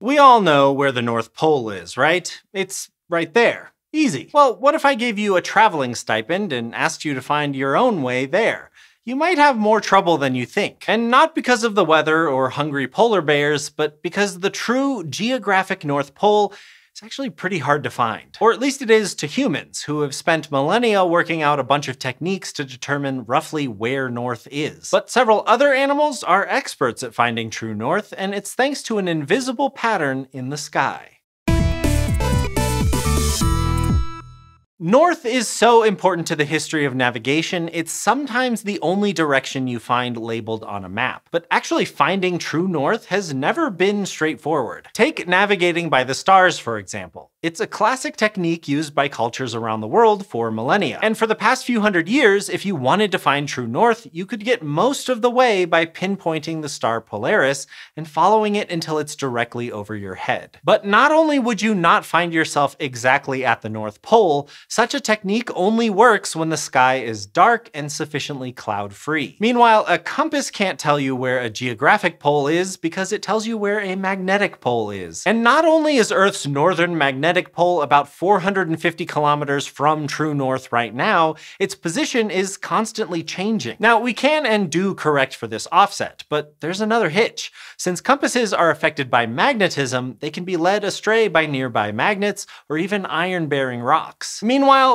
We all know where the North Pole is, right? It's right there. Easy. Well, what if I gave you a traveling stipend and asked you to find your own way there? You might have more trouble than you think. And not because of the weather or hungry polar bears, but because the true geographic North Pole it's actually pretty hard to find. Or at least it is to humans, who have spent millennia working out a bunch of techniques to determine roughly where north is. But several other animals are experts at finding true north, and it's thanks to an invisible pattern in the sky. North is so important to the history of navigation, it's sometimes the only direction you find labeled on a map. But actually finding true north has never been straightforward. Take navigating by the stars, for example. It's a classic technique used by cultures around the world for millennia. And for the past few hundred years, if you wanted to find true north, you could get most of the way by pinpointing the star Polaris and following it until it's directly over your head. But not only would you not find yourself exactly at the North Pole, such a technique only works when the sky is dark and sufficiently cloud-free. Meanwhile, a compass can't tell you where a geographic pole is because it tells you where a magnetic pole is. And not only is Earth's northern magnetic pole about 450 kilometers from true north right now, its position is constantly changing. Now, we can and do correct for this offset, but there's another hitch. Since compasses are affected by magnetism, they can be led astray by nearby magnets or even iron-bearing rocks.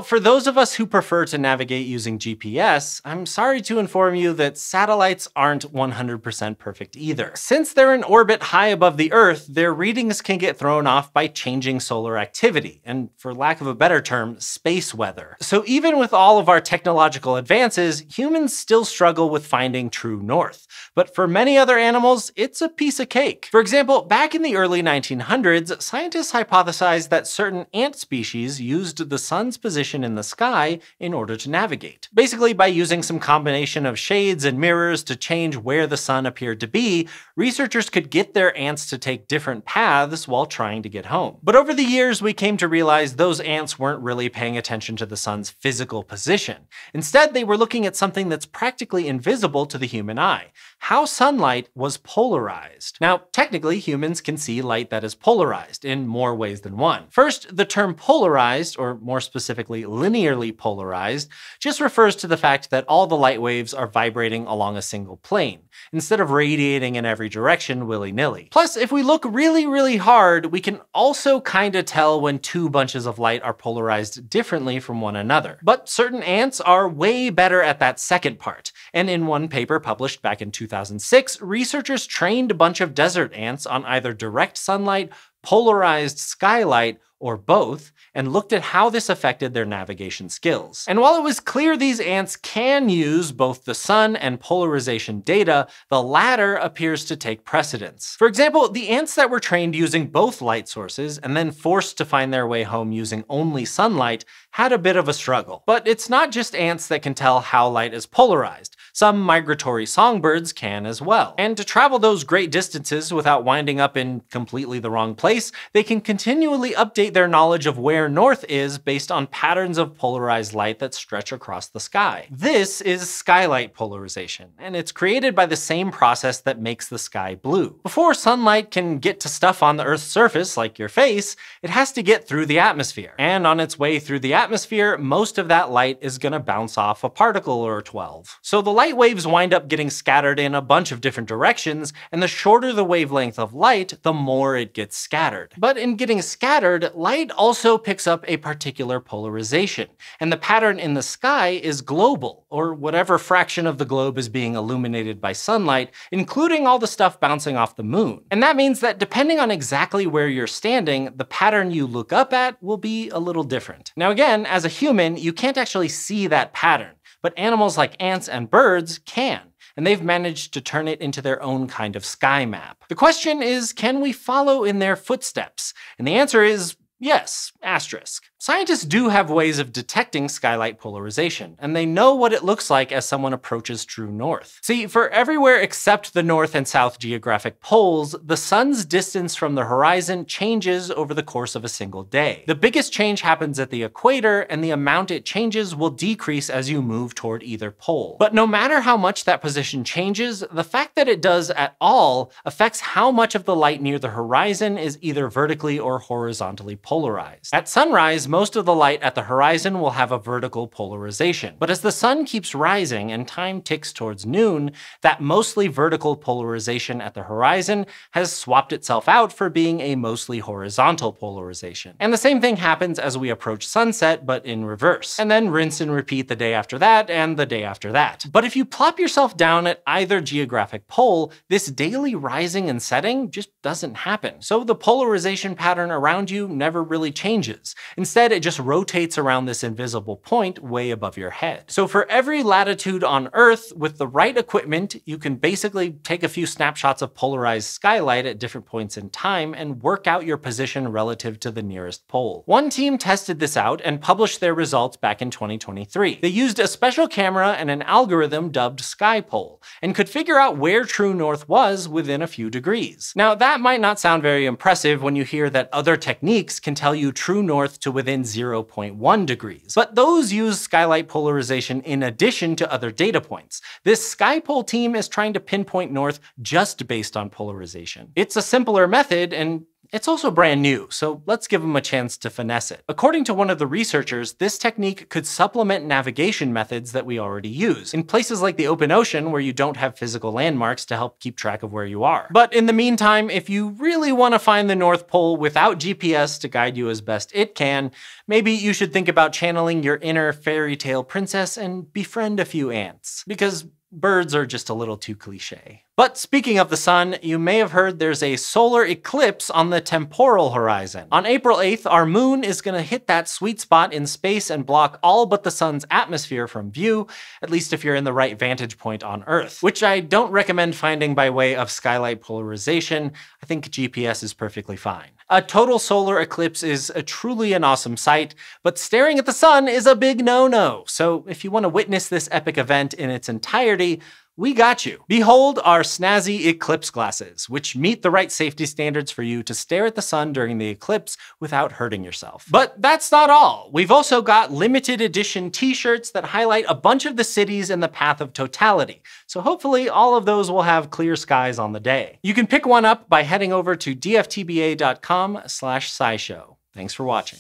For those of us who prefer to navigate using GPS, I'm sorry to inform you that satellites aren't 100% perfect either. Since they're in orbit high above the Earth, their readings can get thrown off by changing solar activity, and for lack of a better term, space weather. So even with all of our technological advances, humans still struggle with finding true north. But for many other animals, it's a piece of cake. For example, back in the early 1900s, scientists hypothesized that certain ant species used the sun's position in the sky in order to navigate. Basically, by using some combination of shades and mirrors to change where the sun appeared to be, researchers could get their ants to take different paths while trying to get home. But over the years, years, we came to realize those ants weren't really paying attention to the sun's physical position. Instead, they were looking at something that's practically invisible to the human eye, how sunlight was polarized. Now, technically, humans can see light that is polarized in more ways than one. First, the term polarized, or more specifically, linearly polarized, just refers to the fact that all the light waves are vibrating along a single plane, instead of radiating in every direction willy-nilly. Plus, if we look really, really hard, we can also kinda tell when two bunches of light are polarized differently from one another. But certain ants are way better at that second part, and in one paper published back in 2006, researchers trained a bunch of desert ants on either direct sunlight, polarized skylight, or both, and looked at how this affected their navigation skills. And while it was clear these ants can use both the sun and polarization data, the latter appears to take precedence. For example, the ants that were trained using both light sources and then forced to find their way home using only sunlight had a bit of a struggle. But it's not just ants that can tell how light is polarized. Some migratory songbirds can as well. And to travel those great distances without winding up in completely the wrong place, they can continually update their knowledge of where north is based on patterns of polarized light that stretch across the sky. This is skylight polarization, and it's created by the same process that makes the sky blue. Before sunlight can get to stuff on the Earth's surface, like your face, it has to get through the atmosphere. And on its way through the atmosphere, most of that light is gonna bounce off a particle or 12. So the light waves wind up getting scattered in a bunch of different directions, and the shorter the wavelength of light, the more it gets scattered. But in getting scattered, light also picks up a particular polarization, and the pattern in the sky is global, or whatever fraction of the globe is being illuminated by sunlight, including all the stuff bouncing off the moon. And that means that depending on exactly where you're standing, the pattern you look up at will be a little different. Now again, as a human, you can't actually see that pattern, but animals like ants and birds can and they've managed to turn it into their own kind of sky map. The question is, can we follow in their footsteps? And the answer is yes, asterisk. Scientists do have ways of detecting skylight polarization, and they know what it looks like as someone approaches true north. See, for everywhere except the north and south geographic poles, the sun's distance from the horizon changes over the course of a single day. The biggest change happens at the equator, and the amount it changes will decrease as you move toward either pole. But no matter how much that position changes, the fact that it does at all affects how much of the light near the horizon is either vertically or horizontally polarized. At sunrise, most of the light at the horizon will have a vertical polarization. But as the sun keeps rising and time ticks towards noon, that mostly vertical polarization at the horizon has swapped itself out for being a mostly horizontal polarization. And the same thing happens as we approach sunset, but in reverse. And then rinse and repeat the day after that and the day after that. But if you plop yourself down at either geographic pole, this daily rising and setting just doesn't happen. So the polarization pattern around you never really changes. Instead, Instead, it just rotates around this invisible point way above your head. So for every latitude on Earth, with the right equipment, you can basically take a few snapshots of polarized skylight at different points in time and work out your position relative to the nearest pole. One team tested this out and published their results back in 2023. They used a special camera and an algorithm dubbed SkyPole, and could figure out where true north was within a few degrees. Now, that might not sound very impressive when you hear that other techniques can tell you true north to within within 0.1 degrees. But those use skylight polarization in addition to other data points. This SkyPole team is trying to pinpoint north just based on polarization. It's a simpler method, and it's also brand new, so let's give them a chance to finesse it. According to one of the researchers, this technique could supplement navigation methods that we already use, in places like the open ocean where you don't have physical landmarks to help keep track of where you are. But in the meantime, if you really want to find the North Pole without GPS to guide you as best it can, maybe you should think about channeling your inner fairy tale princess and befriend a few ants. Because birds are just a little too cliche. But speaking of the sun, you may have heard there's a solar eclipse on the temporal horizon. On April 8th, our moon is gonna hit that sweet spot in space and block all but the sun's atmosphere from view, at least if you're in the right vantage point on Earth, which I don't recommend finding by way of skylight polarization. I think GPS is perfectly fine. A total solar eclipse is a truly an awesome sight, but staring at the sun is a big no-no. So if you want to witness this epic event in its entirety, we got you. Behold our snazzy eclipse glasses, which meet the right safety standards for you to stare at the sun during the eclipse without hurting yourself. But that's not all. We've also got limited edition t-shirts that highlight a bunch of the cities in the path of totality. So hopefully all of those will have clear skies on the day. You can pick one up by heading over to dftba.com slash scishow. Thanks for watching.